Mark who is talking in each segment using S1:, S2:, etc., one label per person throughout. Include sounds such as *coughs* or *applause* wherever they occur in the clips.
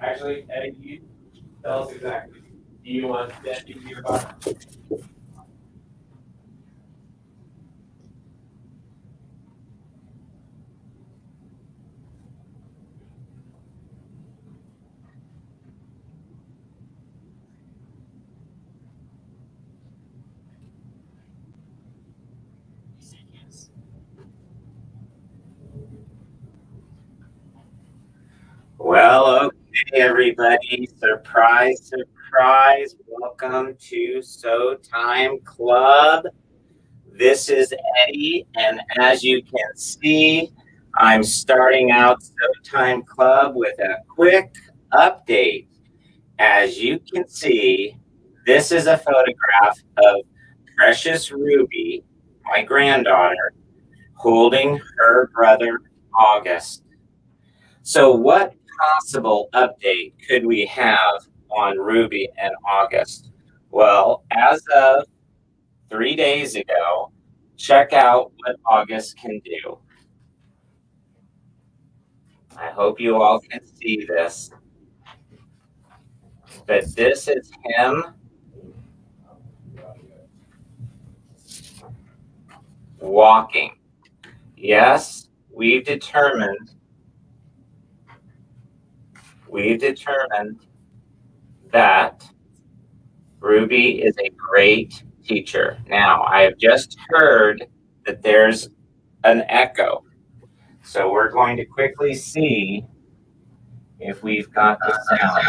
S1: Actually, Eddie, you tell us exactly. Do you want that to be about?
S2: Well, okay, everybody. Surprise, surprise. Welcome to Sew Time Club. This is Eddie, and as you can see, I'm starting out Sew Time Club with a quick update. As you can see, this is a photograph of Precious Ruby, my granddaughter, holding her brother August. So, what possible update could we have on Ruby and August? Well, as of three days ago, check out what August can do. I hope you all can see this. But this is him walking. Yes, we've determined we determined that Ruby is a great teacher. Now, I have just heard that there's an echo. So we're going to quickly see if we've got the sound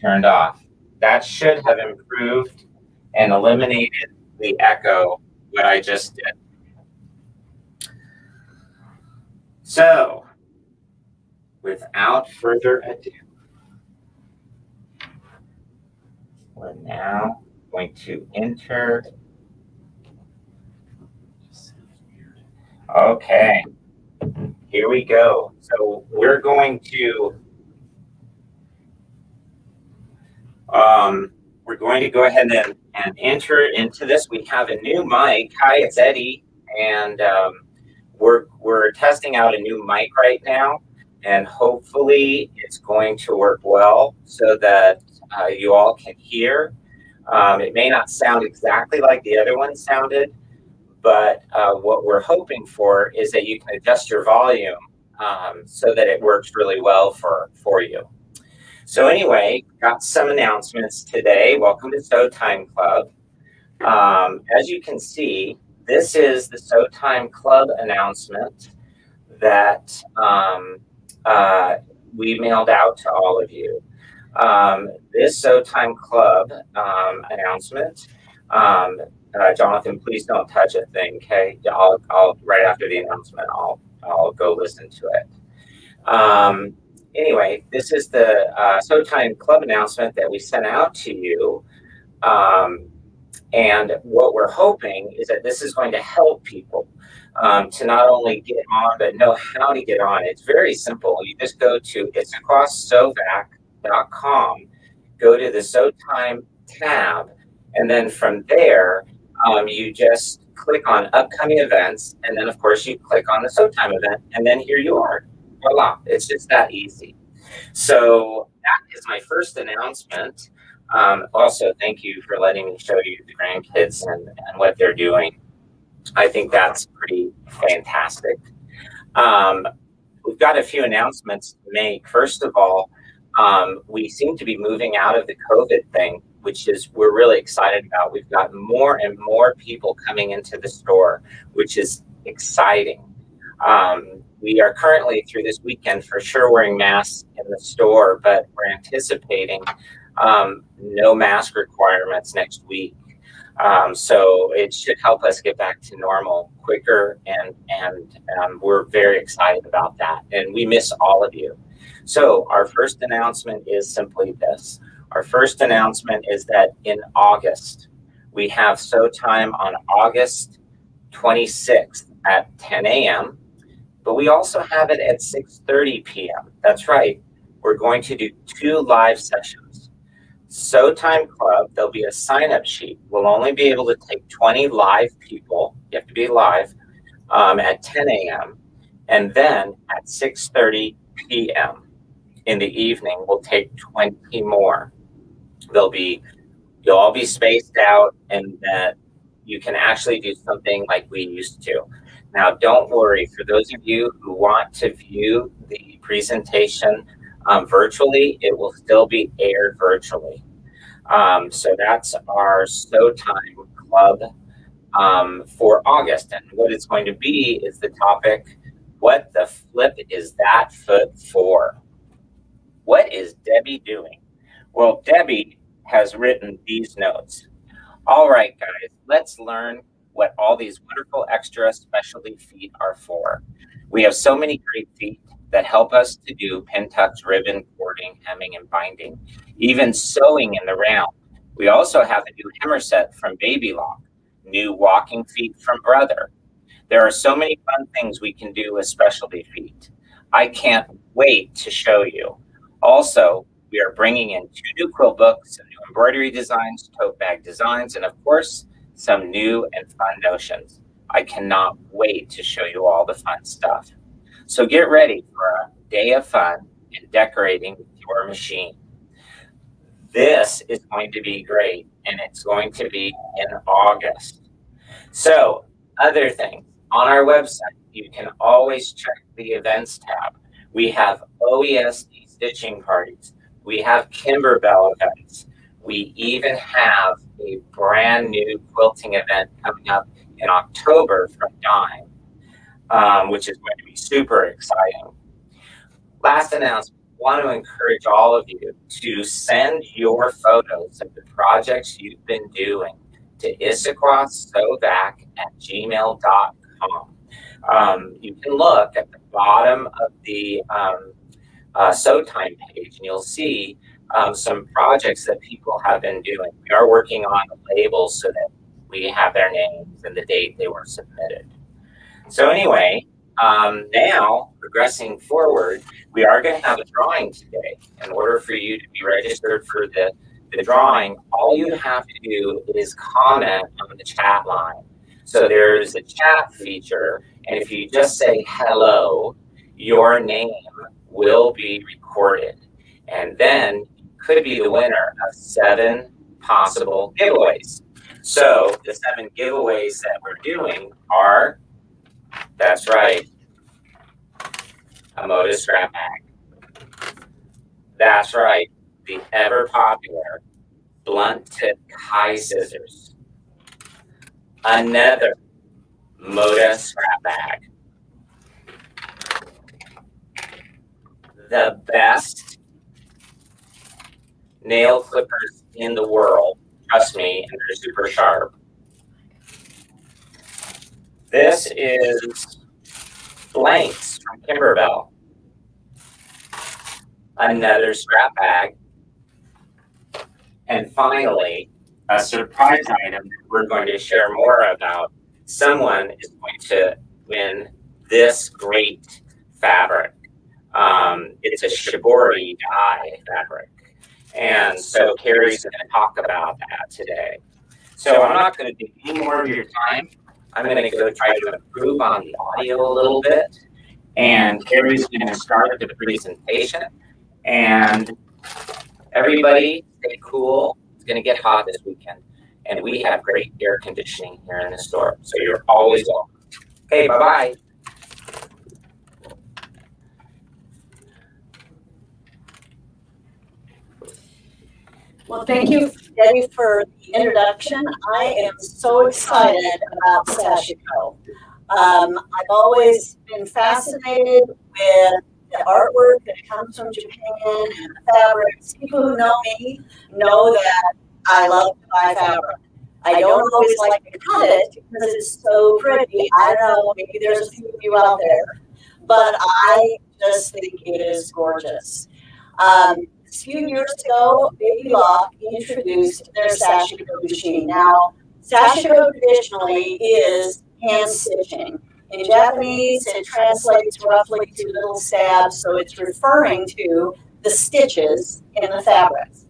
S2: turned off. That should have improved and eliminated the echo, what I just did. So, without further ado, we're now going to enter. Okay, here we go. So we're going to um, we're going to go ahead and, and enter into this. We have a new mic. Hi, it's Eddie, and um, we're we're testing out a new mic right now, and hopefully it's going to work well so that uh, you all can hear. Um, it may not sound exactly like the other one sounded, but uh, what we're hoping for is that you can adjust your volume um, so that it works really well for, for you. So anyway, got some announcements today. Welcome to Sew Time Club. Um, as you can see, this is the Sew Time Club announcement that um, uh, we mailed out to all of you. Um, this Sew Time Club um, announcement, um, uh, Jonathan, please don't touch a thing, okay? I'll, I'll right after the announcement, I'll I'll go listen to it. Um, anyway, this is the uh, Sew Time Club announcement that we sent out to you. Um, and what we're hoping is that this is going to help people um, to not only get on, but know how to get on. It's very simple. You just go to it's across com, go to the Sew Time tab, and then from there, um, you just click on upcoming events, and then of course you click on the Sew Time event, and then here you are. Voila! It's just that easy. So that is my first announcement. Um, also, thank you for letting me show you the grandkids and, and what they're doing. I think that's pretty fantastic. Um, we've got a few announcements to make. First of all, um, we seem to be moving out of the COVID thing, which is we're really excited about. We've got more and more people coming into the store, which is exciting. Um, we are currently through this weekend for sure wearing masks in the store, but we're anticipating um, no mask requirements next week. Um, so it should help us get back to normal quicker, and and um, we're very excited about that. And we miss all of you. So our first announcement is simply this. Our first announcement is that in August, we have Sew Time on August 26th at 10 a.m., but we also have it at 6.30 p.m. That's right. We're going to do two live sessions. Sew Time Club, there'll be a sign-up sheet. We'll only be able to take 20 live people. You have to be live um, at 10 a.m. and then at 6.30 p.m. in the evening, we'll take 20 more. They'll be, you'll all be spaced out and that you can actually do something like we used to. Now, don't worry, for those of you who want to view the presentation um, virtually, it will still be aired virtually. Um, so that's our Time Club um, for August. And what it's going to be is the topic, what the flip is that foot for? What is Debbie doing? Well, Debbie has written these notes. All right, guys, let's learn what all these wonderful extra specialty feet are for. We have so many great feet that help us to do pin tucks, ribbon, cording, hemming, and binding, even sewing in the round. We also have a new hemmer set from Baby Lock, new walking feet from Brother. There are so many fun things we can do with specialty feet. I can't wait to show you. Also, we are bringing in two new quill books, some new embroidery designs, tote bag designs, and of course, some new and fun notions. I cannot wait to show you all the fun stuff. So get ready for a day of fun and decorating your machine. This is going to be great, and it's going to be in August. So, other things on our website, you can always check the events tab. We have OESD stitching parties. We have Kimberbell events. We even have a brand new quilting event coming up in October from Dime, um, which is going to be super exciting. Last announcement I want to encourage all of you to send your photos of the projects you've been doing to issaquahsewvac at gmail.com. Um, you can look at the bottom of the um, uh, Sew Time page and you'll see um, some projects that people have been doing. We are working on the labels so that we have their names and the date they were submitted. So anyway, um, now, progressing forward, we are going to have a drawing today. In order for you to be registered for the, the drawing, all you have to do is comment on the chat line. So there's a chat feature, and if you just say hello, your name will be recorded. And then could be the winner of seven possible giveaways. So the seven giveaways that we're doing are that's right. A Modus scrap bag. That's right. The ever popular blunt tip high scissors. Another Moda scrap bag. The best nail clippers in the world. Trust me, and they're super sharp. This is blanks from Kimberbell. Another scrap bag. And finally, a surprise item that we're going to share more about. Someone is going to win this great fabric. Um, it's a shibori dye fabric. And so Carrie's going to talk about that today. So I'm not going to take any more of your time. I'm going to go try to improve on the audio a little bit. And Carrie's going to start the presentation. And everybody stay cool. It's going to get hot this weekend. And we have great air conditioning here in the store. So you're always welcome. Okay, bye-bye.
S3: Well, thank you, Debbie, for the introduction. I am so excited about Sashiko. Um, I've always been fascinated with the artwork that comes from Japan and the fabrics. People who know me know that I love to buy fabric. I don't always like to cut it because it's so pretty. I don't know, maybe there's a few of you out there, but I just think it is gorgeous. Um, a few years ago, Baby Lock introduced their Sashiko machine. Now, Sashiko traditionally is hand stitching. In Japanese, it translates roughly to little stabs, so it's referring to the stitches in the fabrics.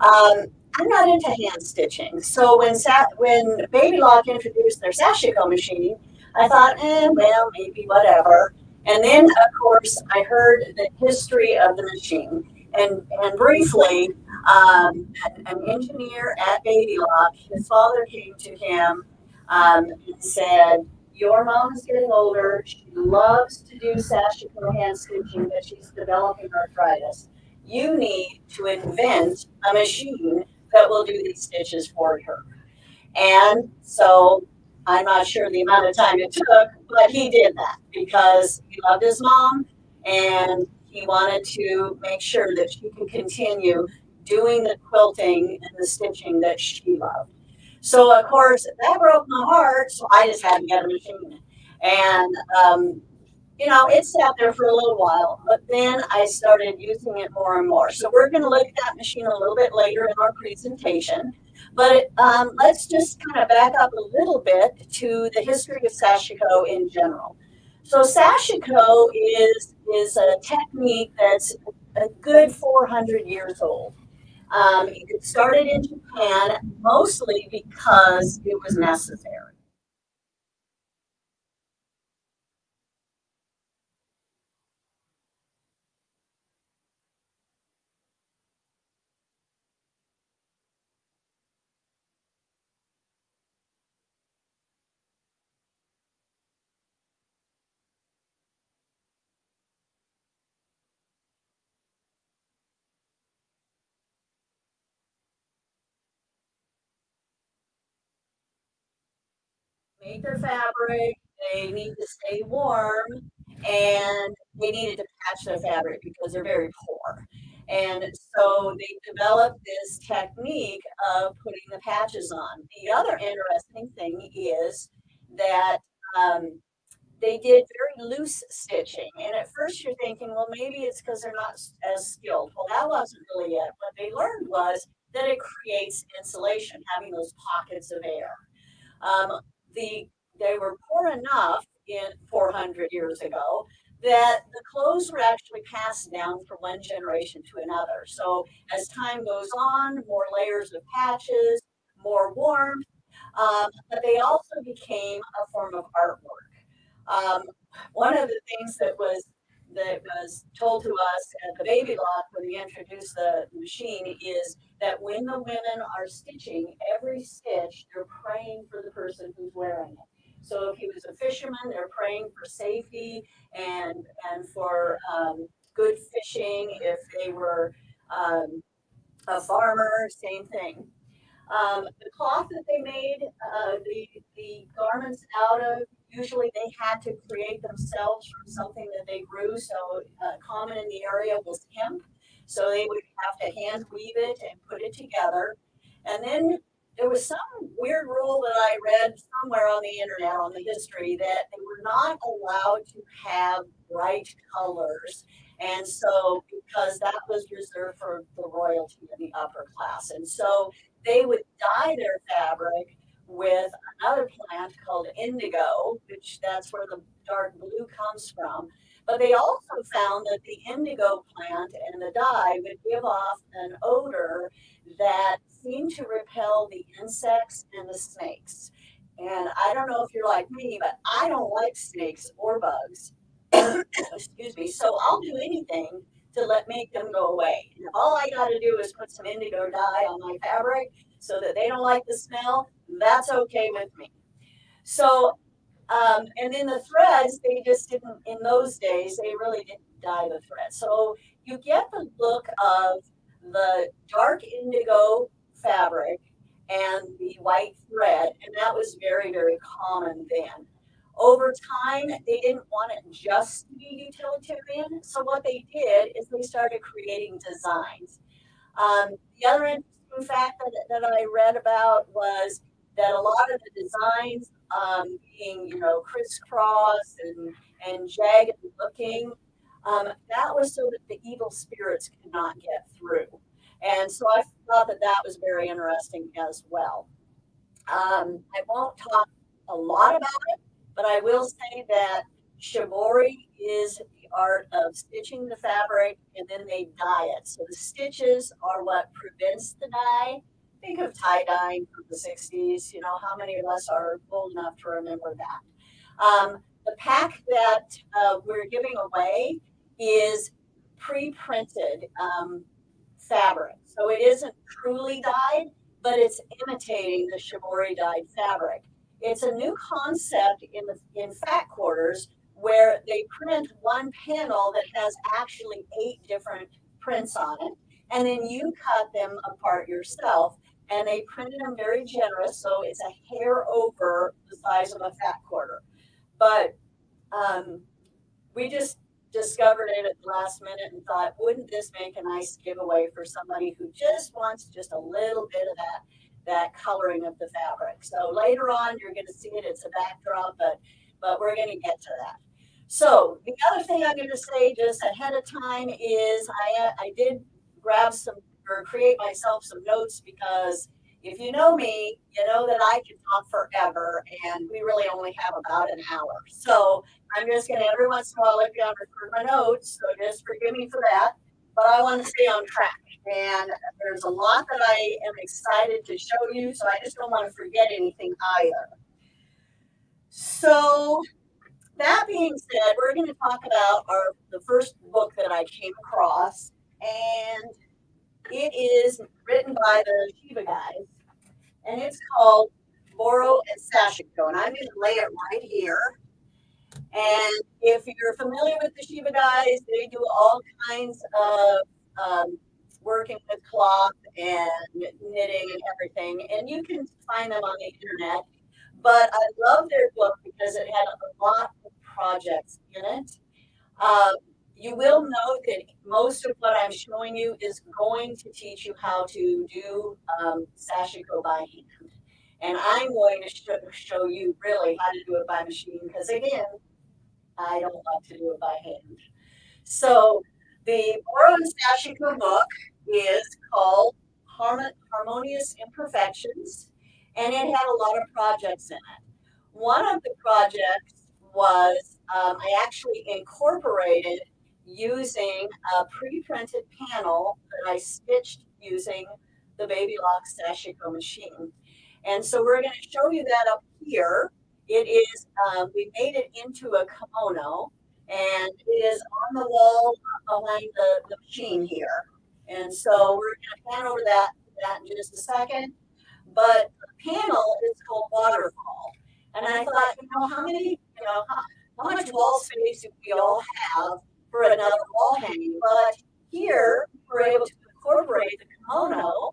S3: Um, I'm not into hand stitching, so when Sa- when Baby Lock introduced their Sashiko machine, I thought, eh, well, maybe whatever. And then, of course, I heard the history of the machine. And, and briefly, um, an, engineer at Baby Lock, his father came to him um, and said, Your mom is getting older. She loves to do sashiko hand stitching, but she's developing arthritis. You need to invent a machine that will do these stitches for her. And so I'm not sure the amount of time it took, but he did that because he loved his mom and he wanted to make sure that she could continue doing the quilting and the stitching that she loved. So of course that broke my heart. So I just had to get a machine, and um, you know it sat there for a little while. But then I started using it more and more. So we're going to look at that machine a little bit later in our presentation. But um, let's just kind of back up a little bit to the history of sashiko in general. So sashiko is is a technique that's a good 400 years old. Um, it started in Japan mostly because it was necessary. Their fabric, they need to stay warm, and they needed to patch their fabric because they're very poor. And so they developed this technique of putting the patches on. The other interesting thing is that um, they did very loose stitching. And at first you're thinking, well, maybe it's because they're not as skilled. Well, that wasn't really it. What they learned was that it creates insulation, having those pockets of air. Um, the they were poor enough in 400 years ago that the clothes were actually passed down from one generation to another. So as time goes on, more layers of patches, more warmth, um, but they also became a form of artwork. Um, one of the things that was that was told to us at the baby lock when we introduced the machine is that when the women are stitching, every stitch, they're praying for the person who's wearing it. So if he was a fisherman, they're praying for safety and and for um, good fishing. If they were um, a farmer, same thing. Um, the cloth that they made uh, the the garments out of, usually they had to create themselves from something that they grew. So uh, common in the area was hemp. So they would have to hand weave it and put it together. And then there was some weird rule that I read somewhere on the internet on the history that they were not allowed to have bright colors. And so, because that was reserved for the royalty and the upper class. And so they would dye their fabric with another plant called indigo, which that's where the dark blue comes from. But they also found that the indigo plant and the dye would give off an odor that seemed to repel the insects and the snakes. And I don't know if you're like me, but I don't like snakes or bugs. *coughs* Excuse me. So I'll do anything to let make them go away. And all I got to do is put some indigo dye on my fabric so that they don't like the smell. That's okay with me. So, um, and then the threads, they just didn't, in those days, they really didn't dye the thread. So you get the look of the dark indigo fabric and the white thread, and that was very, very common then. Over time, they didn't want it just to be utilitarian, so what they did is they started creating designs. Um, the other interesting fact that, that I read about was that a lot of the designs um, being, you know, crisscross and, and jagged looking, um, that was so that the evil spirits could not get through. And so I thought that that was very interesting as well. Um, I won't talk a lot about it, but I will say that shibori is art of stitching the fabric and then they dye it. So the stitches are what prevents the dye. Think of tie dyeing from the 60s. You know, how many of us are old enough to remember that? Um, the pack that uh, we're giving away is pre-printed um, fabric. So it isn't truly dyed, but it's imitating the shibori dyed fabric. It's a new concept in the in fat quarters where they print one panel that has actually eight different prints on it, and then you cut them apart yourself. And they printed them very generous, so it's a hair over the size of a fat quarter. But um, we just discovered it at the last minute and thought, wouldn't this make a nice giveaway for somebody who just wants just a little bit of that that coloring of the fabric. So later on, you're going to see it. It's a backdrop, but but we're going to get to that. So the other thing I'm going to say just ahead of time is I uh, I did grab some or create myself some notes because if you know me, you know that I can talk forever, and we really only have about an hour. So I'm just going to every once in a while look and record my notes. So just forgive me for that. But I want to stay on track. And there's a lot that I am excited to show you. So I just don't want to forget anything either. So that being said, we're going to talk about our the first book that I came across, and it is written by the Shiva guys, and it's called Boro and Sashiko. And I'm going to lay it right here. And if you're familiar with the Shiva guys, they do all kinds of um, working with cloth and knitting and everything. And you can find them on the internet. But I love their book because it had projects in it. Um, you will note that most of what I'm showing you is going to teach you how to do um, sashiko by hand. And I'm going to show, show you really how to do it by machine because again, I don't like to do it by hand. So the Boro and Sashiko book is called Harmonious Imperfections, and it had a lot of projects in it. One of the projects was um, I actually incorporated using a pre-printed panel that I stitched using the Baby Lock Sashiko machine. And so we're going to show you that up here. It is, um, we made it into a kimono and it is on the wall behind the, the machine here. And so we're going to pan over that, that in just a second. But the panel is called Waterfall. And I thought, you know, how many, you know, how, how much wall space do we all have for another wall hanging? But here we're able to incorporate the kimono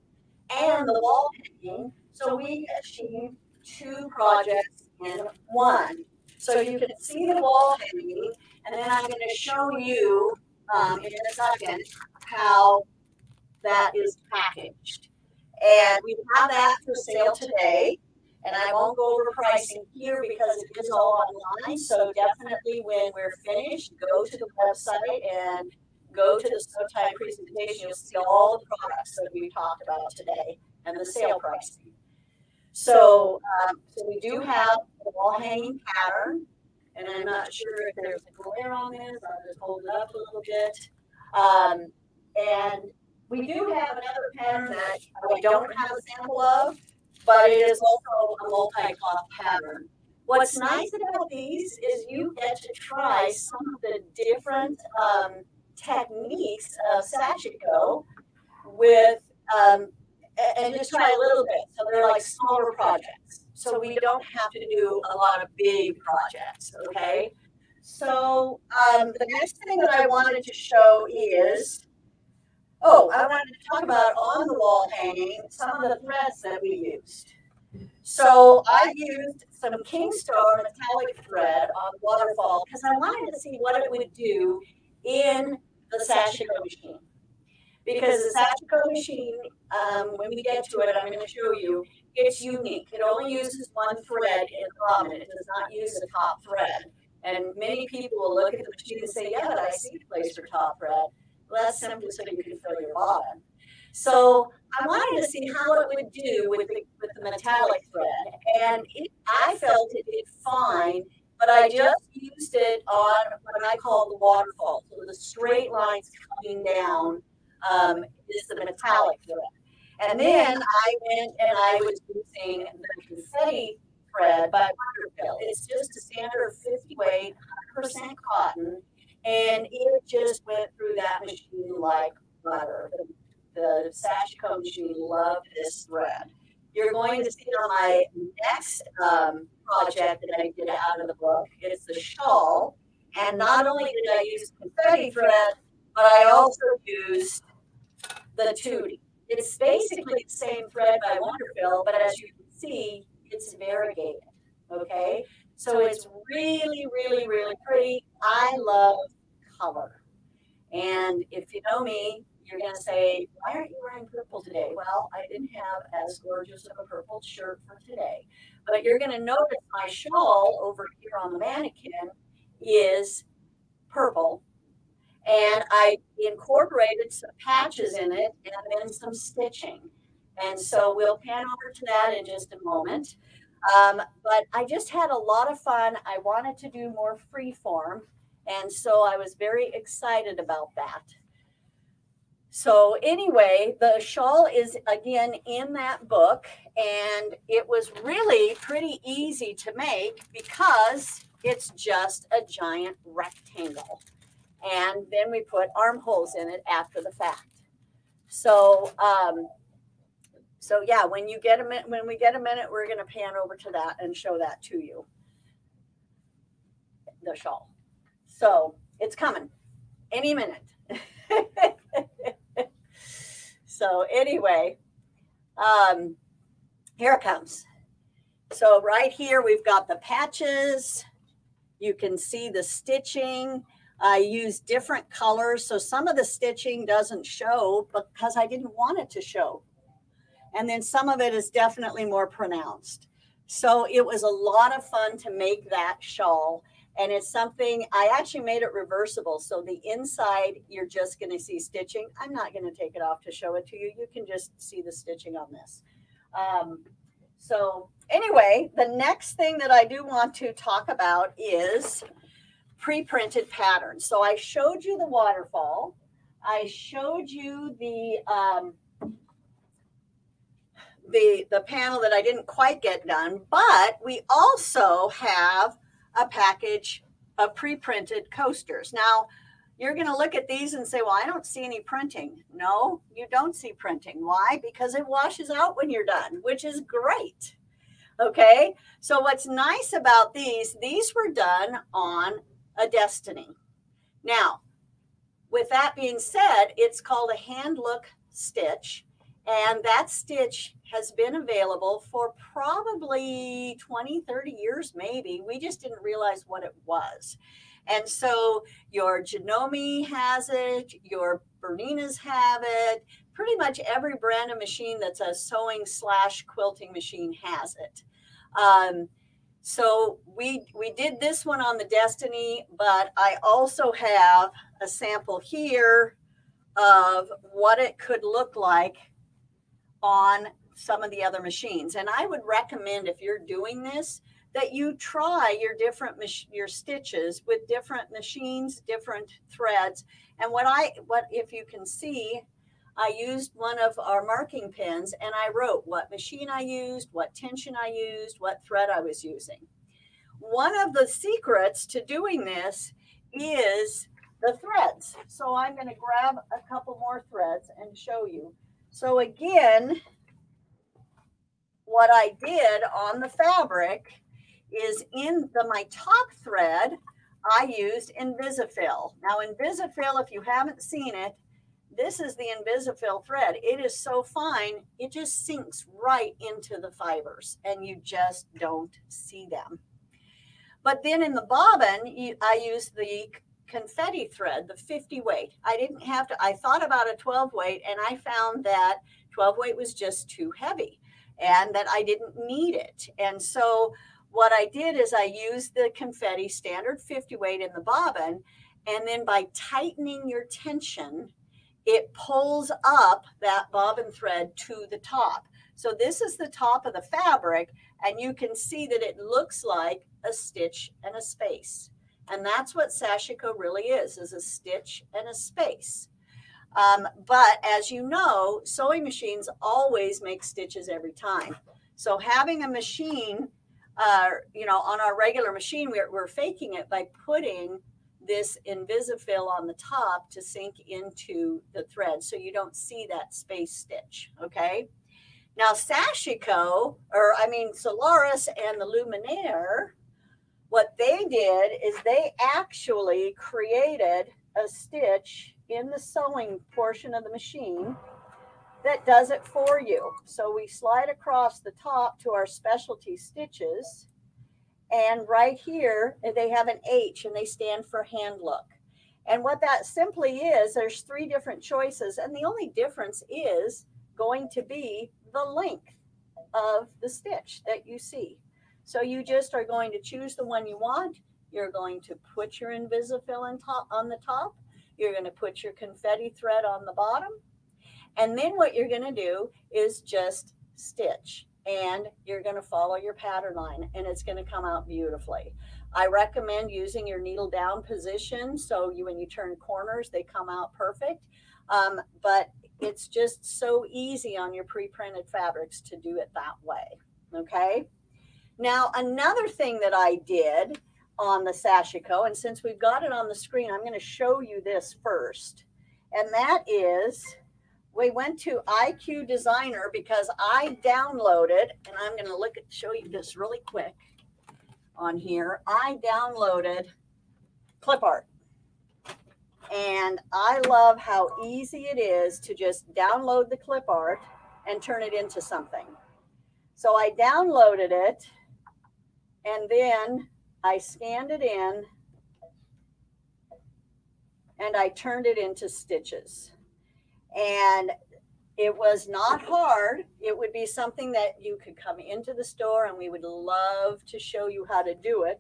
S3: and the wall hanging. So we achieved two projects in one. So you can see the wall hanging, and then I'm going to show you um, in a second how that is packaged. And we have that for sale today. And I won't go over pricing here because it is all online. So definitely when we're finished, go to the website and go to the Sotai presentation. You'll see all the products that we talked about today and the sale pricing. So, um, so we do have the wall hanging pattern, and I'm not sure if there's a glare on this. I'll just hold it up a little bit. Um, and we do have another pattern that we don't have a sample of, but it is also a multi-cloth pattern. What's nice about these is you get to try some of the different um, techniques of sashiko with um, and just try a little bit. So they're like smaller projects. So we don't have to do a lot of big projects, okay? So um, the next thing that I wanted to show is, oh, I wanted to talk about on the wall hanging some of the threads that we used. So I used some Kingstar metallic thread on waterfall because I wanted to see what it would do in the sashiko machine because the Sashiko machine, um, when we get to it, I'm going to show you, it's unique. It only uses one thread in common. It does not use a top thread. And many people will look at the machine and say, yeah, but I see a place for top thread. That's simply so you can fill your bottom. So I wanted to see how it would do with the, with the metallic thread. And it, I felt it did fine, but I just used it on what I call the waterfall. So the straight lines coming down um, is the metallic thread. And then I went and I was using the confetti thread by Wonderfil. It's just a standard 50 weight, 100% cotton, and it just went through that machine like butter. The, the Sashiko machine loved this thread. You're going to see on my next um, project that I did out of the book. It's the shawl. And not only did I use confetti thread, but I also used the Tutti. It's basically the same thread by Wonderfil, but as you can see, it's variegated. Okay, so it's really, really, really pretty. I love color. And if you know me, you're going to say, Why aren't you wearing purple today? Well, I didn't have as gorgeous of a purple shirt for today. But you're going to notice my shawl over here on the mannequin is purple. And I incorporated some patches in it and then some stitching. And so we'll pan over to that in just a moment. Um, but I just had a lot of fun. I wanted to do more free form. And so I was very excited about that. So, anyway, the shawl is again in that book, and it was really pretty easy to make because it's just a giant rectangle. And then we put armholes in it after the fact. So, um, so yeah, when you get a minute, when we get a minute, we're going to pan over to that and show that to you. The shawl. So it's coming any minute. *laughs* so anyway, um, here it comes. So right here, we've got the patches. You can see the stitching. I use different colors. So some of the stitching doesn't show because I didn't want it to show. And then some of it is definitely more pronounced. So it was a lot of fun to make that shawl. And it's something I actually made it reversible. So the inside, you're just going to see stitching. I'm not going to take it off to show it to you. You can just see the stitching on this. Um, so anyway, the next thing that I do want to talk about is pre-printed patterns. So I showed you the waterfall. I showed you the um, the the panel that I didn't quite get done, but we also have a package of pre-printed coasters. Now, you're going to look at these and say, "Well, I don't see any printing." No, you don't see printing. Why? Because it washes out when you're done, which is great. Okay? So what's nice about these, these were done on a destiny. Now, with that being said, it's called a hand look stitch and that stitch has been available for probably 20, 30 years, maybe. We just didn't realize what it was. And so your Janome has it, your Berninas have it. Pretty much every brand of machine that's a sewing slash quilting machine has it. Um, so we we did this one on the Destiny, but I also have a sample here of what it could look like on some of the other machines. And I would recommend if you're doing this that you try your different mach- your stitches with different machines, different threads. And what I what if you can see, I used one of our marking pins and I wrote what machine I used, what tension I used, what thread I was using. One of the secrets to doing this is the threads. So I'm going to grab a couple more threads and show you. So again, what I did on the fabric is in the my top thread, I used Invisifil. Now Invisifil, if you haven't seen it, this is the Invisifil thread. It is so fine, it just sinks right into the fibers and you just don't see them. But then in the bobbin, I used the confetti thread, the 50 weight. I didn't have to, I thought about a 12 weight and I found that 12 weight was just too heavy and that I didn't need it. And so what I did is I used the confetti standard 50 weight in the bobbin. And then by tightening your tension, it pulls up that bobbin thread to the top. So this is the top of the fabric, and you can see that it looks like a stitch and a space. And that's what sashiko really is, is a stitch and a space. Um, but as you know, sewing machines always make stitches every time. So having a machine uh, you know, on our regular machine, we're, we're faking it by putting this Invisifil on the top to sink into the thread so you don't see that space stitch, okay? Now, Sashiko, or I mean Solaris and the Luminaire, what they did is they actually created a stitch in the sewing portion of the machine that does it for you. So we slide across the top to our specialty stitches. And right here, they have an H and they stand for hand look. And what that simply is, there's three different choices. And the only difference is going to be the length of the stitch that you see. So you just are going to choose the one you want. You're going to put your Invisifil in top, on the top. You're going to put your confetti thread on the bottom. And then what you're going to do is just stitch and you're going to follow your pattern line and it's going to come out beautifully. I recommend using your needle down position so you when you turn corners they come out perfect. Um, but it's just so easy on your pre-printed fabrics to do it that way. Okay. Now another thing that I did on the Sashiko, and since we've got it on the screen, I'm going to show you this first, and that is we went to IQ Designer because I downloaded, and I'm going to look at show you this really quick on here. I downloaded clip art. And I love how easy it is to just download the clip art and turn it into something. So I downloaded it and then I scanned it in and I turned it into stitches. And it was not hard. It would be something that you could come into the store and we would love to show you how to do it.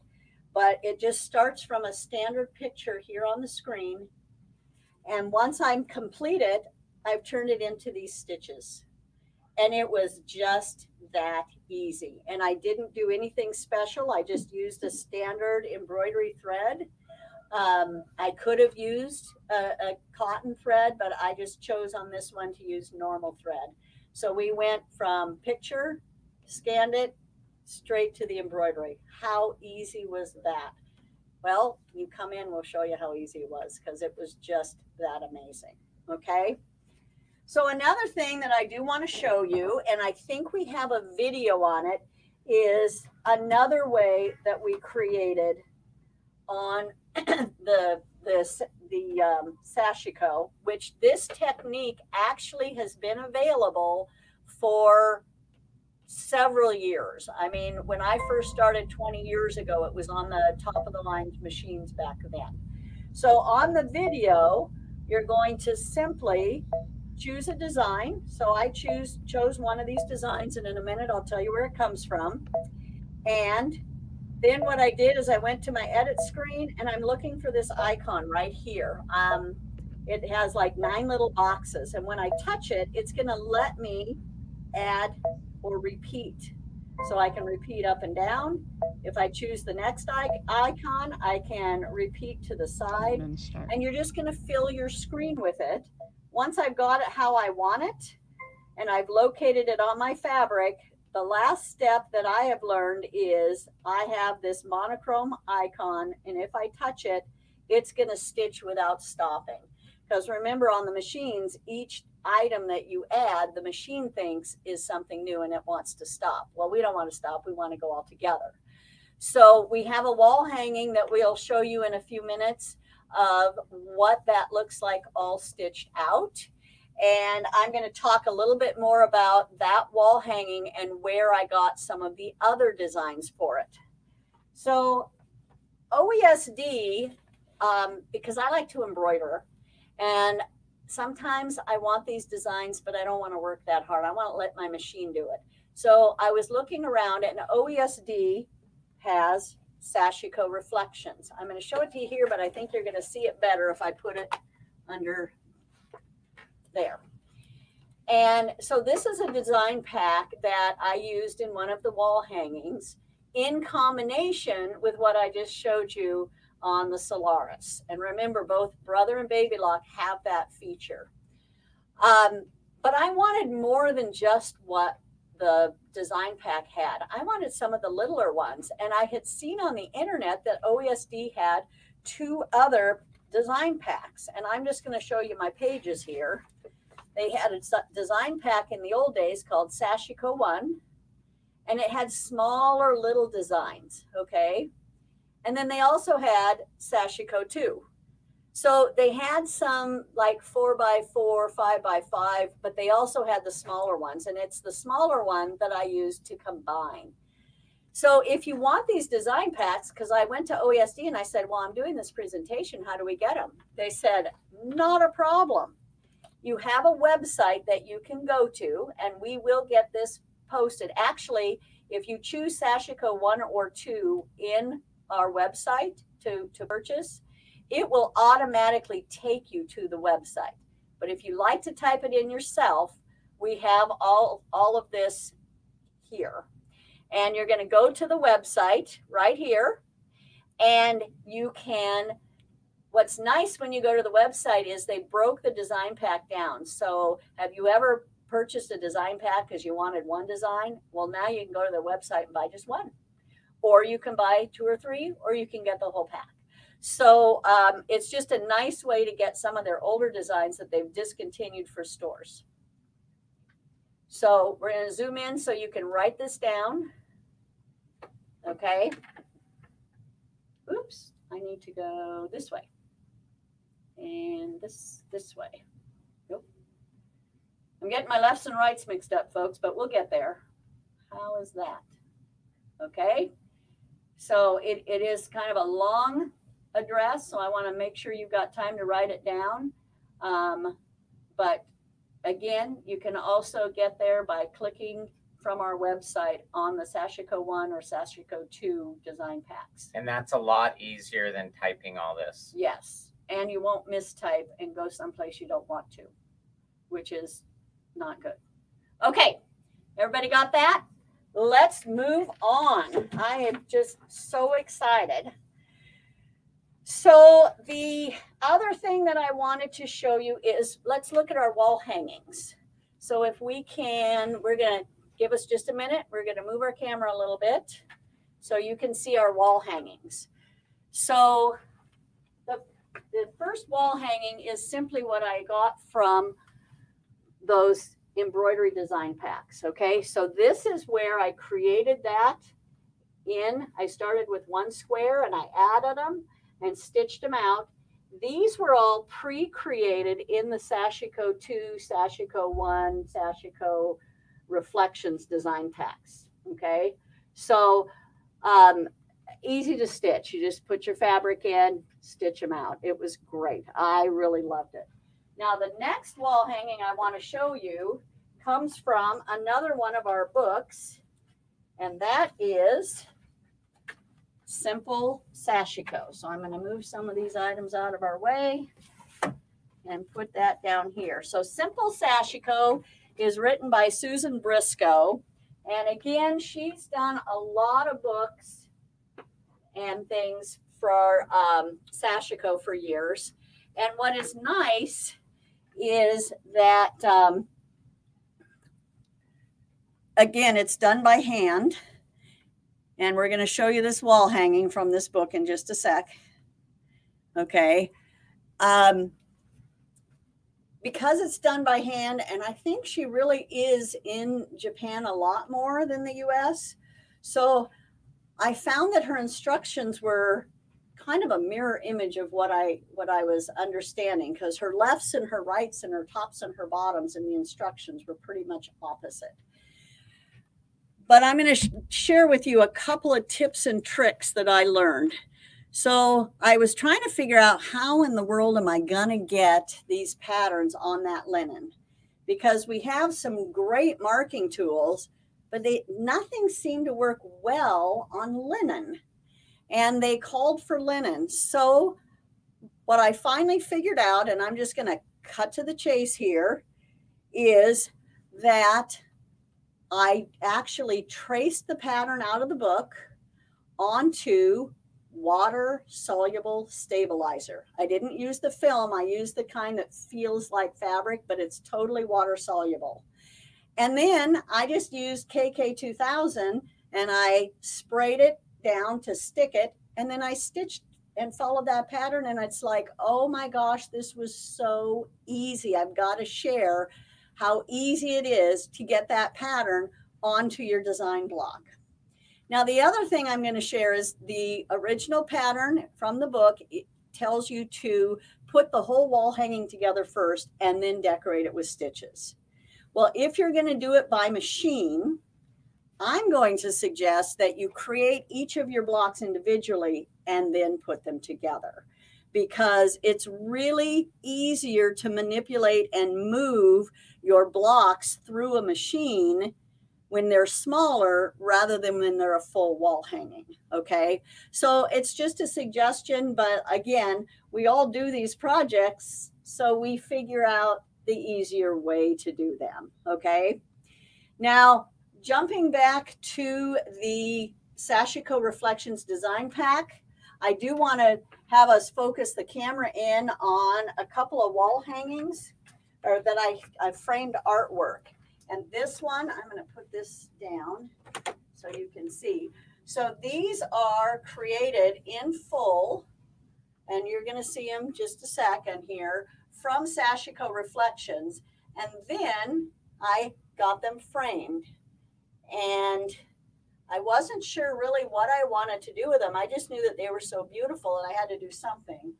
S3: But it just starts from a standard picture here on the screen. And once I'm completed, I've turned it into these stitches. And it was just that easy. And I didn't do anything special. I just used a standard embroidery thread um, I could have used a, a, cotton thread, but I just chose on this one to use normal thread. So we went from picture, scanned it, straight to the embroidery. How easy was that? Well, you come in, we'll show you how easy it was because it was just that amazing. Okay. So another thing that I do want to show you, and I think we have a video on it, is another way that we created on *clears throat* the the the um, sashiko, which this technique actually has been available for several years. I mean, when I first started 20 years ago, it was on the top of the line machines back then. So on the video, you're going to simply choose a design. So I choose chose one of these designs, and in a minute I'll tell you where it comes from. And then what I did is I went to my edit screen and I'm looking for this icon right here. Um, it has like nine little boxes. And when I touch it, it's going to let me add or repeat. So I can repeat up and down. If I choose the next icon, I can repeat to the side. And you're just going to fill your screen with it. Once I've got it how I want it, and I've located it on my fabric, the last step that I have learned is I have this monochrome icon, and if I touch it, it's going to stitch without stopping. Because remember, on the machines, each item that you add, the machine thinks is something new and it wants to stop. Well, we don't want to stop, we want to go all together. So we have a wall hanging that we'll show you in a few minutes of what that looks like all stitched out. And I'm going to talk a little bit more about that wall hanging and where I got some of the other designs for it. So OESD, um, because I like to embroider, and sometimes I want these designs, but I don't want to work that hard. I want to let my machine do it. So I was looking around, and OESD has Sashiko Reflections. I'm going to show it to you here, but I think you're going to see it better if I put it under there. And so this is a design pack that I used in one of the wall hangings in combination with what I just showed you on the Solaris. And remember, both Brother and Baby Lock have that feature. Um, but I wanted more than just what the design pack had. I wanted some of the littler ones, and I had seen on the internet that OESD had two other design packs. And I'm just going to show you my pages here. They had a design pack in the old days called Sashiko One, and it had smaller little designs. Okay. And then they also had Sashiko Two. So they had some like four by four, five by five, but they also had the smaller ones. And it's the smaller one that I use to combine. So if you want these design packs, because I went to OESD and I said, well, I'm doing this presentation. How do we get them? They said, not a problem. You have a website that you can go to, and we will get this posted. Actually, if you choose Sashiko one or two in our website to, to purchase, it will automatically take you to the website. But if you like to type it in yourself, we have all, all of this here. And you're going to go to the website right here, and you can. What's nice when you go to the website is they broke the design pack down. So, have you ever purchased a design pack because you wanted one design? Well, now you can go to the website and buy just one, or you can buy two or three, or you can get the whole pack. So um, it's just a nice way to get some of their older designs that they've discontinued for stores. So we're going to zoom in so you can write this down. Okay. Oops, I need to go this way. And this this way. Nope. I'm getting my lefts and rights mixed up, folks, but we'll get there. How is that? Okay. So it, it is kind of a long address, so I want to make sure you've got time to write it down. Um, but again, you can also get there by clicking from our website on the Sashiko 1 or Sashiko 2 design packs.
S2: And that's a lot easier than typing all this.
S3: Yes, and you won't mistype and go someplace you don't want to, which is not good. Okay, everybody got that? Let's move on. I am just so excited. So the other thing that I wanted to show you is let's look at our wall hangings. So if we can, we're going to give us just a minute. We're going to move our camera a little bit so you can see our wall hangings. So the, the first wall hanging is simply what I got from those embroidery design packs. Okay, so this is where I created that in. I started with one square and I added them and stitched them out. These were all pre-created in the Sashiko 2, Sashiko 1, Sashiko Reflections design packs. Okay, so um, easy to stitch. You just put your fabric in, stitch them out. It was great. I really loved it. Now, the next wall hanging I want to show you comes from another one of our books, and that is Simple Sashiko. So I'm going to move some of these items out of our way and put that down here. So Simple Sashiko is written by Susan Briscoe. And again, she's done a lot of books and things for um, Sashiko for years. And what is nice is that, um, again, it's done by hand. And we're going to show you this wall hanging from this book in just a sec. Okay. Um, because it's done by hand, and I think she really is in Japan a lot more than the US. So I found that her instructions were kind of a mirror image of what I what I was understanding because her lefts and her rights and her tops and her bottoms and the instructions were pretty much opposite. But I'm going to sh- share with you a couple of tips and tricks that I learned. So I was trying to figure out how in the world am I going to get these patterns on that linen? Because we have some great marking tools, but they nothing seemed to work well on linen. And they called for linen. So what I finally figured out, and I'm just going to cut to the chase here, is that I actually traced the pattern out of the book onto water soluble stabilizer. I didn't use the film, I used the kind that feels like fabric, but it's totally water soluble. And then I just used KK2000 and I sprayed it down to stick it. And then I stitched and followed that pattern. And it's like, oh my gosh, this was so easy. I've got to share how easy it is to get that pattern onto your design block. Now, the other thing I'm going to share is the original pattern from the book. It tells you to put the whole wall hanging together first and then decorate it with stitches. Well, if you're going to do it by machine, I'm going to suggest that you create each of your blocks individually and then put them together because it's really easier to manipulate and move your blocks through a machine when they're smaller rather than when they're a full wall hanging. Okay. So it's just a suggestion, but again, we all do these projects, so we figure out the easier way to do them. Okay. Now, jumping back to the Sashiko Reflections design pack, I do want to have us focus the camera in on a couple of wall hangings or that I, I framed artwork. And this one, I'm going to put this down so you can see. So these are created in full, and you're going to see them just a second here from Sashiko Reflections. And then I got them framed. And I wasn't sure really what I wanted to do with them. I just knew that they were so beautiful and I had to do something.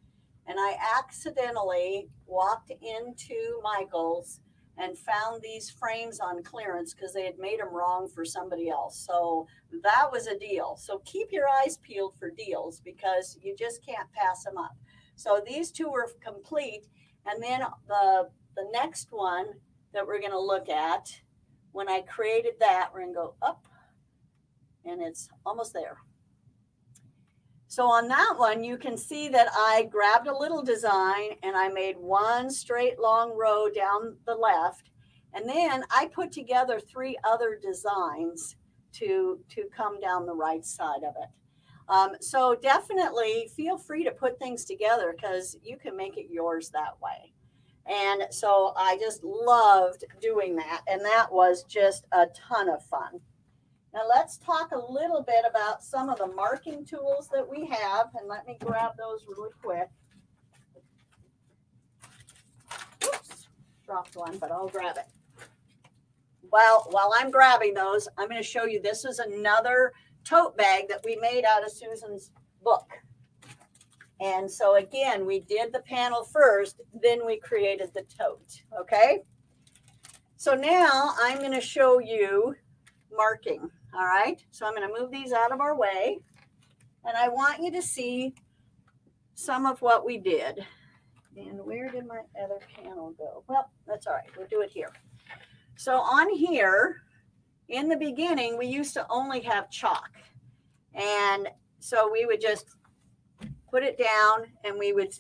S3: And I accidentally walked into Michael's and found these frames on clearance because they had made them wrong for somebody else. So that was a deal. So keep your eyes peeled for deals because you just can't pass them up. So these two were complete. And then the, the next one that we're going to look at, when I created that, we're going to go up and it's almost there. So on that one, you can see that I grabbed a little design and I made one straight long row down the left. And then I put together three other designs to, to come down the right side of it. Um, so definitely feel free to put things together because you can make it yours that way. And so I just loved doing that. And that was just a ton of fun. Now let's talk a little bit about some of the marking tools that we have. And let me grab those really quick. Oops, dropped one, but I'll grab it. Well, while I'm grabbing those, I'm going to show you this is another tote bag that we made out of Susan's book. And so again, we did the panel first, then we created the tote, okay? So now I'm going to show you marking. All right. So I'm going to move these out of our way. And I want you to see some of what we did. And where did my other panel go? Well, that's all right. We'll do it here. So on here, in the beginning, we used to only have chalk. And so we would just put it down and we would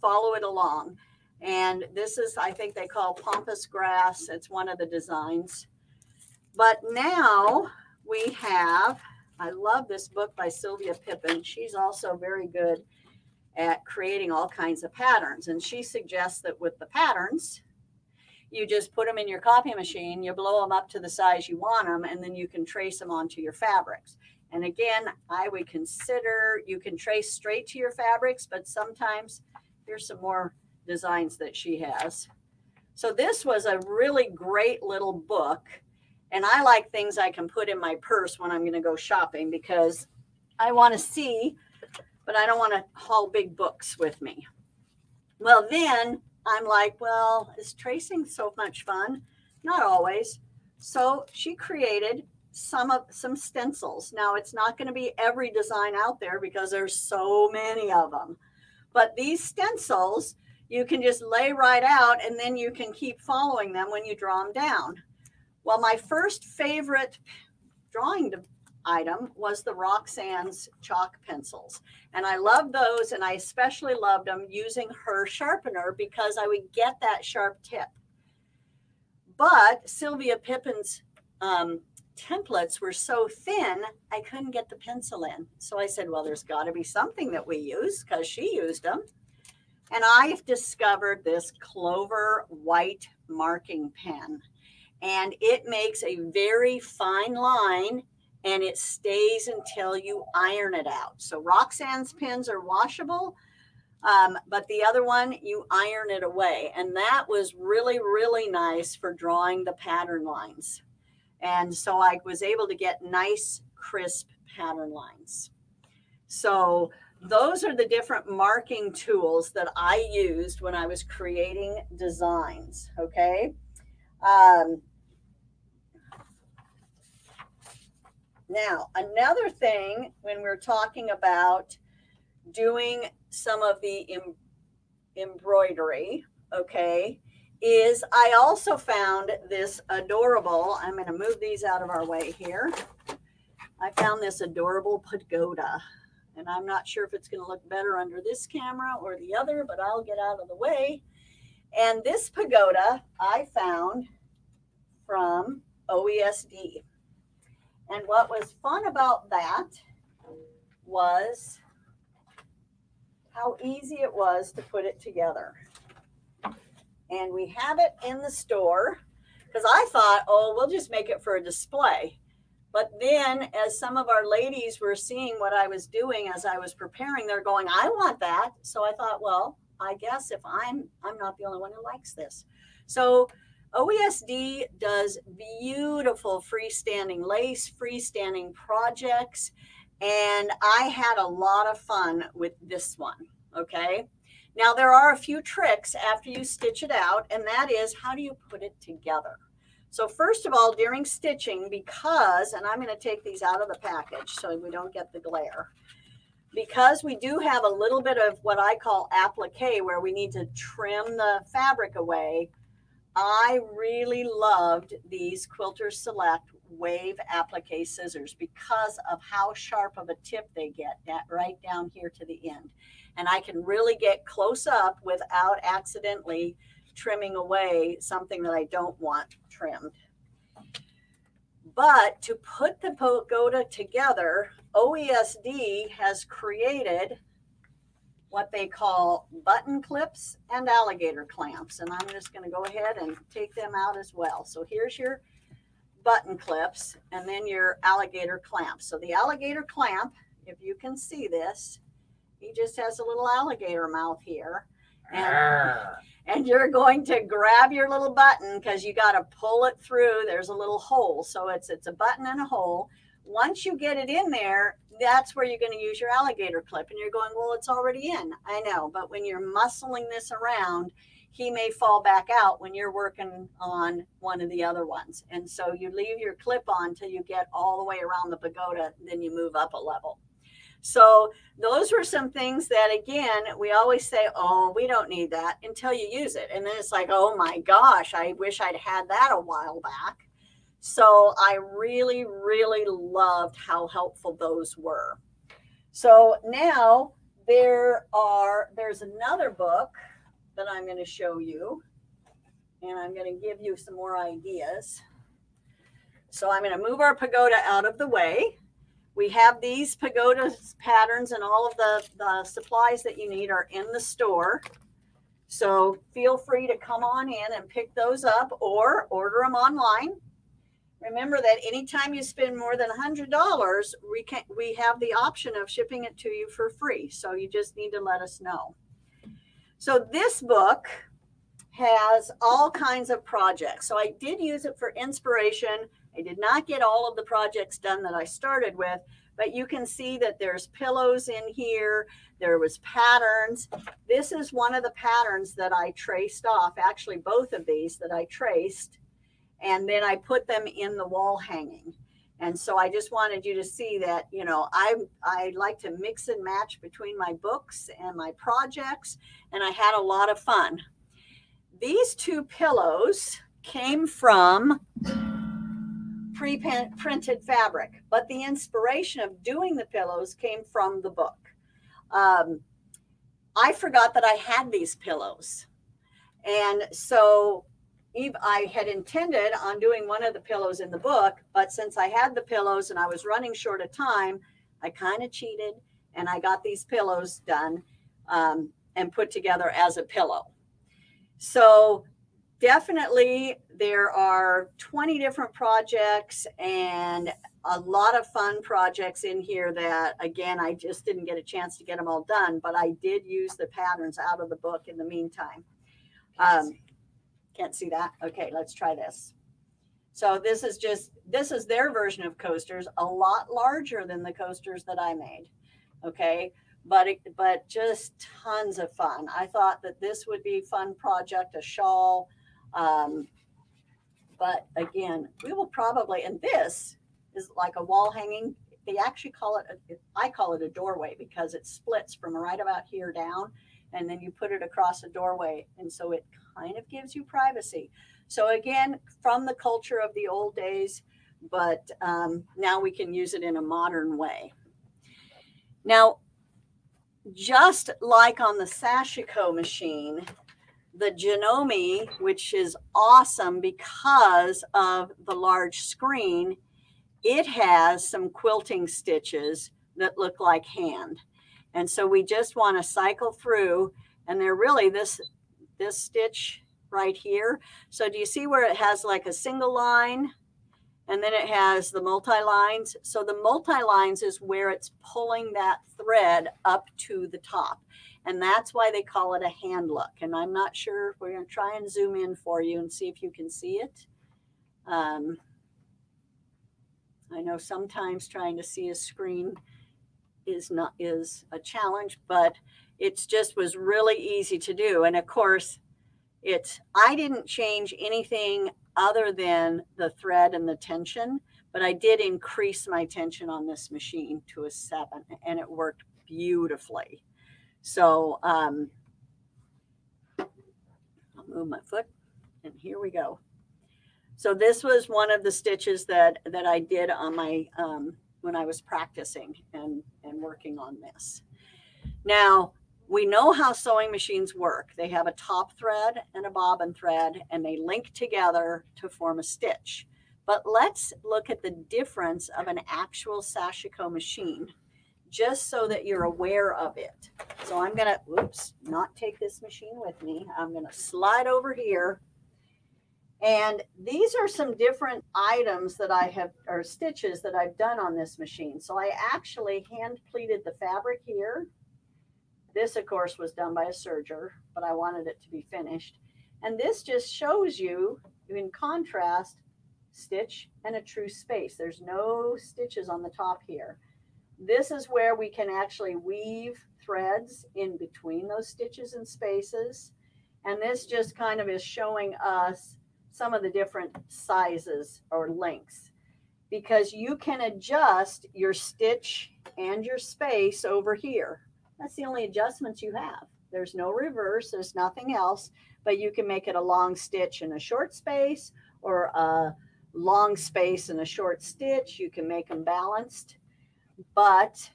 S3: follow it along. And this is, I think they call pampas grass. It's one of the designs. But now we have, I love this book by Sylvia Pippen. She's also very good at creating all kinds of patterns. And she suggests that with the patterns, you just put them in your copy machine, you blow them up to the size you want them, and then you can trace them onto your fabrics. And again, I would consider you can trace straight to your fabrics, but sometimes here's some more designs that she has. So this was a really great little book and I like things I can put in my purse when I'm going to go shopping because I want to see, but I don't want to haul big books with me. Well, then I'm like, well, is tracing so much fun? Not always. So she created some of some stencils. Now it's not going to be every design out there because there's so many of them. But these stencils, you can just lay right out and then you can keep following them when you draw them down. Well, my first favorite drawing item was the Roxanne's chalk pencils. And I loved those, and I especially loved them using her sharpener because I would get that sharp tip. But Sylvia Pippen's um, templates were so thin, I couldn't get the pencil in. So I said, well, there's got to be something that we use because she used them. And I've discovered this Clover white marking pen. And it makes a very fine line and it stays until you iron it out. So Roxanne's pins are washable, um, but the other one, you iron it away. And that was really, really nice for drawing the pattern lines. And so I was able to get nice, crisp pattern lines. So those are the different marking tools that I used when I was creating designs. Okay. Um, now, another thing when we're talking about doing some of the em- embroidery, okay, is I also found this adorable. I'm going to move these out of our way here. I found this adorable pagoda. And I'm not sure if it's going to look better under this camera or the other, but I'll get out of the way. And this pagoda I found from OESD. And what was fun about that was how easy it was to put it together. And we have it in the store because I thought, oh, we'll just make it for a display. But then, as some of our ladies were seeing what I was doing as I was preparing, they're going, "I want that." So I thought, well, I guess if I'm I'm not the only one who likes this. So OESD does beautiful freestanding lace, freestanding projects, and I had a lot of fun with this one. Okay. Now, there are a few tricks after you stitch it out, and that is how do you put it together? So first of all, during stitching, because, and I'm going to take these out of the package so we don't get the glare, because we do have a little bit of what I call applique where we need to trim the fabric away, I really loved these Quilter Select Wave Applique Scissors because of how sharp of a tip they get that right down here to the end. And I can really get close up without accidentally trimming away something that I don't want trimmed. But to put the pagoda together, OESD has created what they call button clips and alligator clamps. And I'm just going to go ahead and take them out as well. So here's your button clips and then your alligator clamp. So the alligator clamp, if you can see this, he just has a little alligator mouth here. And, ah and you're going to grab your little button because you got to pull it through. There's a little hole. So it's it's a button and a hole. Once you get it in there, that's where you're going to use your alligator clip. And you're going, well, it's already in. I know. But when you're muscling this around, he may fall back out when you're working on one of the other ones. And so you leave your clip on till you get all the way around the pagoda, then you move up a level. So those were some things that again we always say, oh, we don't need that until you use it. And then it's like, oh my gosh, I wish I'd had that a while back. So I really, really loved how helpful those were. So now there are there's another book that I'm going to show you and I'm going to give you some more ideas. So I'm going to move our pagoda out of the way we have these pagoda patterns and all of the, the supplies that you need are in the store. So feel free to come on in and pick those up or order them online. Remember that anytime you spend more than $100, we can we have the option of shipping it to you for free. So you just need to let us know. So this book has all kinds of projects. So I did use it for inspiration I did not get all of the projects done that I started with, but you can see that there's pillows in here. There was patterns. This is one of the patterns that I traced off, actually both of these that I traced, and then I put them in the wall hanging. And so I just wanted you to see that, you know, I I like to mix and match between my books and my projects, and I had a lot of fun. These two pillows came from pre-printed fabric, but the inspiration of doing the pillows came from the book. Um, I forgot that I had these pillows. And so I had intended on doing one of the pillows in the book, but since I had the pillows and I was running short of time, I kind of cheated and I got these pillows done um, and put together as a pillow. So definitely there are 20 different projects and a lot of fun projects in here that again i just didn't get a chance to get them all done but i did use the patterns out of the book in the meantime um, can't see that okay let's try this so this is just this is their version of coasters a lot larger than the coasters that i made okay but it, but just tons of fun i thought that this would be fun project a shawl um, but again, we will probably, and this is like a wall hanging. They actually call it, a, I call it a doorway because it splits from right about here down, and then you put it across a doorway. And so it kind of gives you privacy. So again, from the culture of the old days, but um, now we can use it in a modern way. Now, just like on the Sashiko machine, the Janome, which is awesome because of the large screen, it has some quilting stitches that look like hand. And so we just want to cycle through and they're really this this stitch right here. So do you see where it has like a single line and then it has the multi-lines? So the multi-lines is where it's pulling that thread up to the top. And that's why they call it a hand look. And I'm not sure, we're going to try and zoom in for you and see if you can see it. Um, I know sometimes trying to see a screen is not is a challenge, but it's just was really easy to do. And of course, it's I didn't change anything other than the thread and the tension, but I did increase my tension on this machine to a seven, and it worked beautifully. So um, I'll move my foot and here we go. So this was one of the stitches that, that I did on my, um, when I was practicing and, and working on this. Now, we know how sewing machines work. They have a top thread and a bobbin thread, and they link together to form a stitch. But let's look at the difference of an actual Sashiko machine just so that you're aware of it. So I'm going to, oops, not take this machine with me. I'm going to slide over here. And these are some different items that I have, or stitches that I've done on this machine. So I actually hand pleated the fabric here. This, of course, was done by a serger, but I wanted it to be finished. And this just shows you, in contrast, stitch and a true space. There's no stitches on the top here. This is where we can actually weave threads in between those stitches and spaces. And this just kind of is showing us some of the different sizes or lengths because you can adjust your stitch and your space over here. That's the only adjustments you have. There's no reverse, there's nothing else, but you can make it a long stitch in a short space or a long space and a short stitch. You can make them balanced but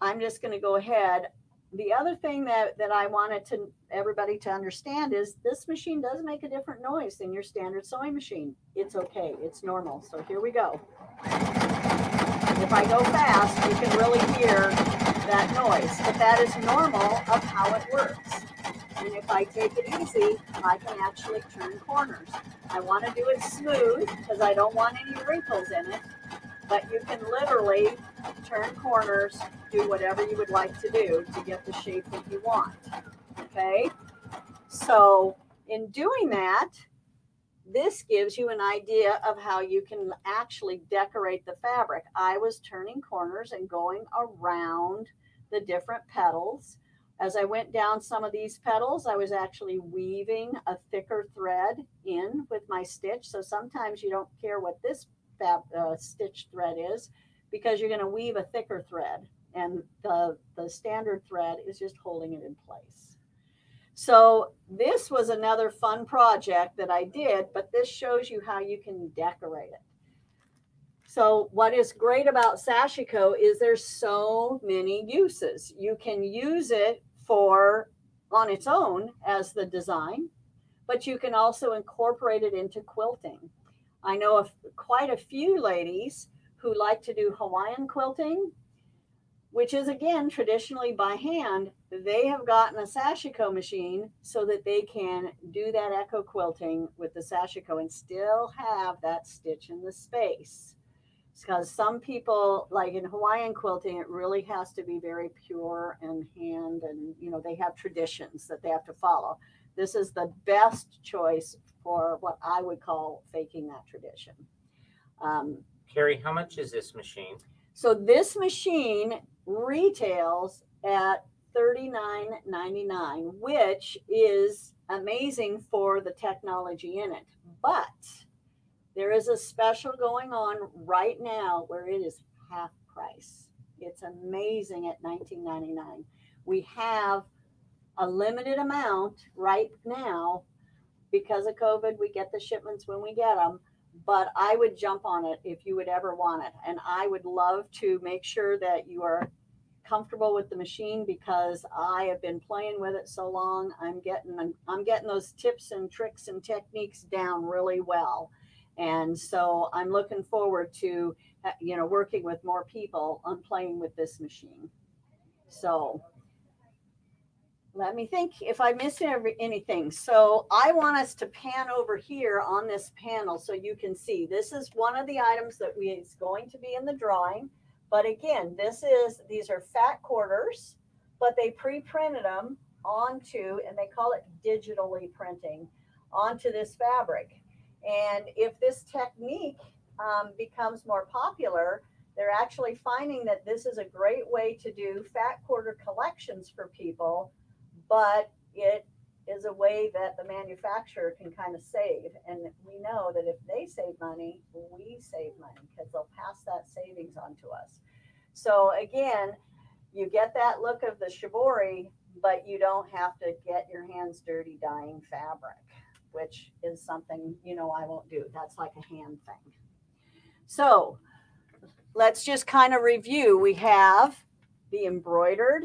S3: I'm just going to go ahead. The other thing that, that I wanted to everybody to understand is this machine does make a different noise than your standard sewing machine. It's okay. It's normal. So here we go. If I go fast, you can really hear that noise, but that is normal of how it works. And if I take it easy, I can actually turn corners. I want to do it smooth because I don't want any wrinkles in it but you can literally turn corners, do whatever you would like to do to get the shape that you want. Okay, so in doing that, this gives you an idea of how you can actually decorate the fabric. I was turning corners and going around the different petals. As I went down some of these petals, I was actually weaving a thicker thread in with my stitch. So sometimes you don't care what this fab, uh, stitch thread is because you're going to weave a thicker thread and the, the standard thread is just holding it in place. So this was another fun project that I did, but this shows you how you can decorate it. So what is great about Sashiko is there's so many uses. You can use it for on its own as the design, but you can also incorporate it into quilting. I know of quite a few ladies who like to do Hawaiian quilting, which is again traditionally by hand, they have gotten a sashiko machine so that they can do that echo quilting with the sashiko and still have that stitch in the space. Because some people like in hawaiian quilting it really has to be very pure and hand and you know they have traditions that they have to follow. This is the best choice for what i would call faking that tradition. Um,
S2: Carrie, how much is this machine?
S3: so this machine retails at $39.99, which is amazing for the technology in it. But there is a special going on right now where it is half price. It's amazing at $19.99. We have a limited amount right now because of COVID. We get the shipments when we get them but I would jump on it if you would ever want it. And I would love to make sure that you are comfortable with the machine because I have been playing with it so long. I'm getting I'm getting those tips and tricks and techniques down really well. And so I'm looking forward to uh, you know working with more people on playing with this machine. So let me think if I missed every, anything. So I want us to pan over here on this panel so you can see. This is one of the items that we is going to be in the drawing. But again, this is these are fat quarters, but they pre-printed them onto, and they call it digitally printing onto this fabric. And if this technique um, becomes more popular, they're actually finding that this is a great way to do fat quarter collections for people but it is a way that the manufacturer can kind of save. And we know that if they save money, we save money because they'll pass that savings on to us. So again, you get that look of the shibori, but you don't have to get your hands dirty dyeing fabric, which is something, you know, I won't do. That's like a hand thing. So let's just kind of review. We have the embroidered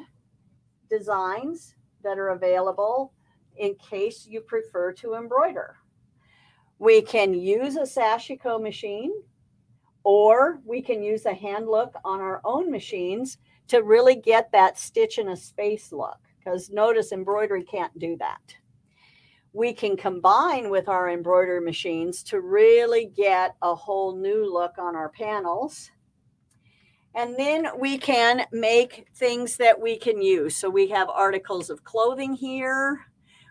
S3: designs that are available in case you prefer to embroider. We can use a sashiko machine or we can use a hand look on our own machines to really get that stitch in a space look because notice embroidery can't do that. We can combine with our embroidery machines to really get a whole new look on our panels. And then we can make things that we can use. So we have articles of clothing here.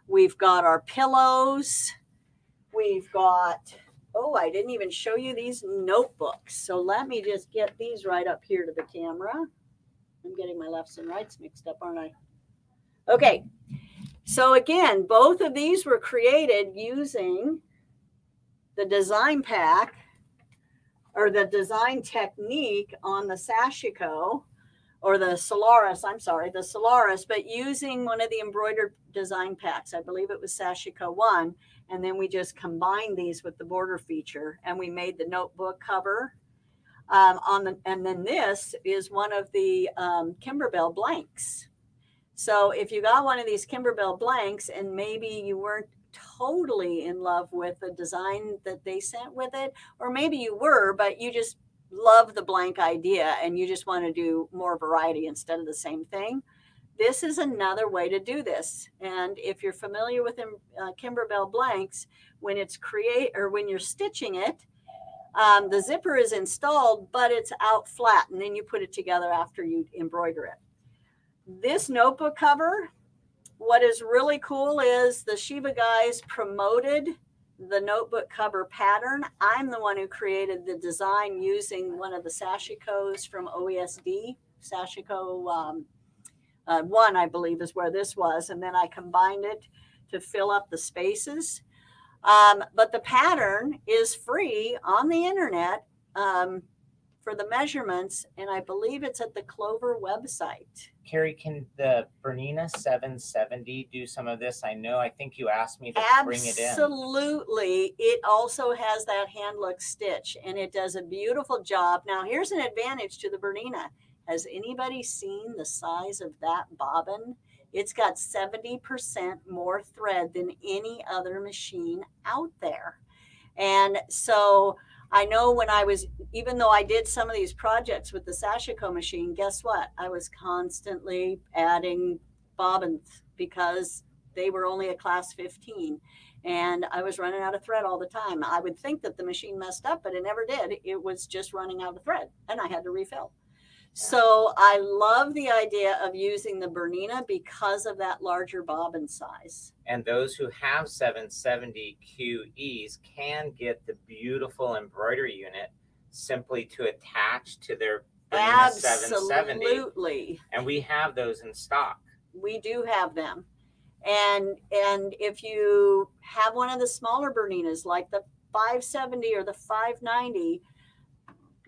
S3: We've got our pillows. We've got, oh, I didn't even show you these notebooks. So let me just get these right up here to the camera. I'm getting my lefts and rights mixed up, aren't I? Okay. So again, both of these were created using the design pack or the design technique on the Sashiko or the Solaris, I'm sorry, the Solaris, but using one of the embroidered design packs. I believe it was Sashiko 1. And then we just combined these with the border feature and we made the notebook cover. Um, on the, and then this is one of the um, Kimberbell blanks. So if you got one of these Kimberbell blanks and maybe you weren't totally in love with the design that they sent with it, or maybe you were, but you just love the blank idea and you just want to do more variety instead of the same thing. This is another way to do this. And if you're familiar with uh, Kimberbell blanks, when it's create or when you're stitching it, um, the zipper is installed, but it's out flat, and then you put it together after you embroider it. This notebook cover what is really cool is the Shiva guys promoted the notebook cover pattern. I'm the one who created the design using one of the sashikos from OESD. Sashiko um, uh, one, I believe, is where this was. And then I combined it to fill up the spaces. Um, but the pattern is free on the internet. Um, for the measurements, and I believe it's at the Clover website.
S2: Carrie, can the Bernina 770 do some of this? I know, I think you asked me to bring it in.
S3: Absolutely. It also has that hand look stitch and it does a beautiful job. Now, here's an advantage to the Bernina. Has anybody seen the size of that bobbin? It's got 70% more thread than any other machine out there. And so I know when I was, even though I did some of these projects with the Sashiko machine, guess what? I was constantly adding bobbins because they were only a class 15 and I was running out of thread all the time. I would think that the machine messed up, but it never did. It was just running out of thread and I had to refill. So I love the idea of using the Bernina because of that larger bobbin size.
S2: And those who have 770 QEs can get the beautiful embroidery unit simply to attach to their Bernina 770.
S3: Absolutely.
S2: And we have those in stock.
S3: we do have them and and if you have one of the smaller berninas like the 570 or the 590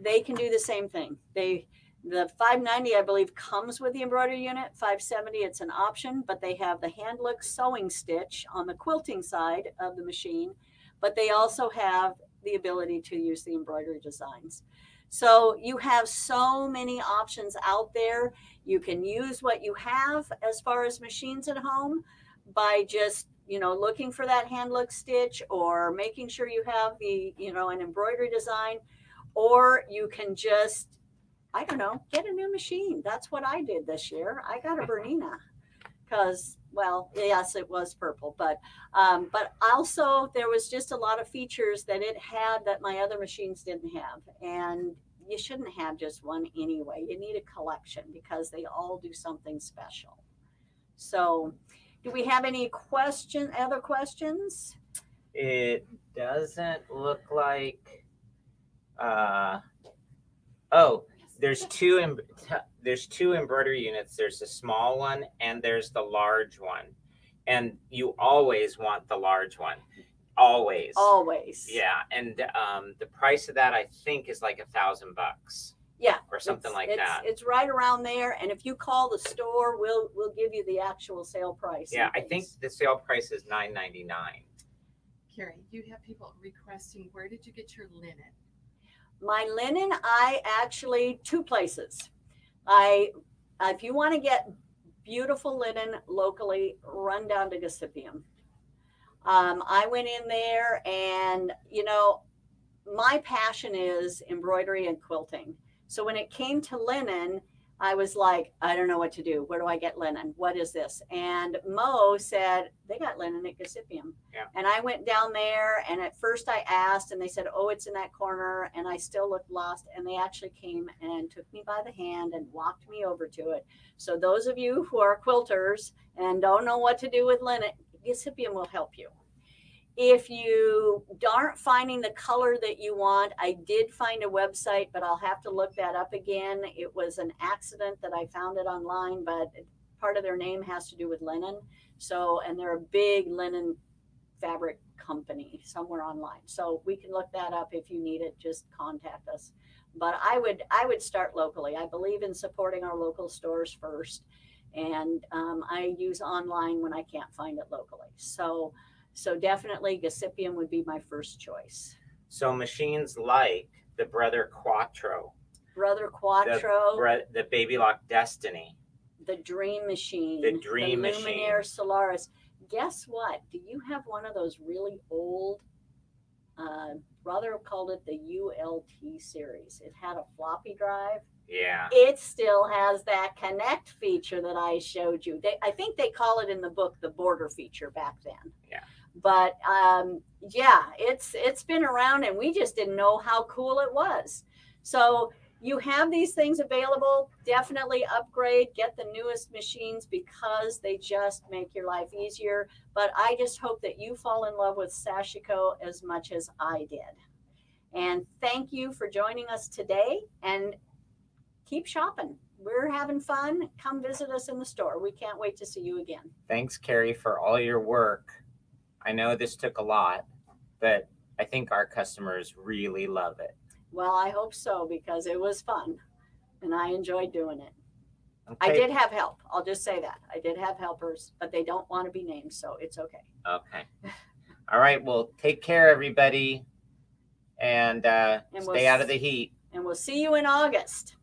S3: they can do the same thing they the 590 i believe comes with the embroidery unit. 570 it's an option but they have the hand look sewing stitch on the quilting side of the machine but they also have the ability to use the embroidery designs. So you have so many options out there. You can use what you have as far as machines at home by just you know looking for that hand look stitch or making sure you have the you know an embroidery design or you can just i don't know get a new machine. That's what i did this year. I got a bernina because well yes it was purple but um, but also there was just a lot of features that it had that my other machines didn't have and you shouldn't have just one anyway. You need a collection because they all do something special. So do we have any question other questions?
S2: It doesn't look like. Uh, oh, there's two. em- There's two embroidery units. There's the small one and there's the large one, and you always want the large one, always.
S3: always
S2: Yeah, and um, the price of that I think is like a thousand bucks.
S3: Yeah,
S2: or something
S3: It's-
S2: like
S3: it's,
S2: that.
S3: It's right around there, and if you call the store, we'll we'll give you the actual sale price.
S2: Yeah, I think the sale price is nine ninety nine.
S4: Carrie, you have people requesting, where did you get your linen?
S3: My linen, I actually two places. I if you want to get beautiful linen locally, run down to Gasipium. Um, I went in there, and you know, my passion is embroidery and quilting. So when it came to linen, I was like, I don't know what to do. Where do I get linen? What is this? And Mo said, they got linen at Gasipium.
S2: Yeah.
S3: And I went down there and at first I asked and they said, Oh, it's in that corner. And I still looked lost. And they actually came and took me by the hand and walked me over to it. So those of you who are quilters and don't know what to do with linen, Gasipium will help you. If you aren't finding the color that you want, I did find a website, but I'll have to look that up again. It was an accident that I found it online, but part of their name has to do with linen. So, and they're a big linen fabric company somewhere online. So we can look that up if you need it. Just contact us. But I would I would start locally. I believe in supporting our local stores first, and um, I use online when I can't find it locally. So so definitely Gasipium would be my first choice.
S2: So machines like the Brother Quattro,
S3: Brother Quattro,
S2: Bre- the Baby Lock Destiny.
S3: the Dream Machine,
S2: The Dream
S3: the
S2: Machine.
S3: Luminaire Solaris. Guess what? Do you have one of those really old? Uh, Brother called it the ULT series. It had a floppy drive.
S2: Yeah.
S3: It still has that connect feature that I showed you. They, I think they call it in the book the border feature back then.
S2: Yeah.
S3: But um, yeah, it's it's been around, and we just didn't know how cool it was. So you have these things available. Definitely upgrade, get the newest machines because they just make your life easier. But I just hope that you fall in love with Sashiko as much as I did. And thank you for joining us today. And keep shopping. We're having fun. Come visit us in the store. We can't wait to see you again.
S2: Thanks, Carrie, for all your work. I know this took a lot, but I think our customers really love it.
S3: Well, I hope so because it was fun and I enjoyed doing it. I did have help. I'll just say that. I did have helpers, but they don't want to be named, so it's okay.
S2: Okay. *laughs* All right. Well, take care, everybody, and uh,
S3: And we'll
S2: stay out of the heat.
S3: And we'll see you in August.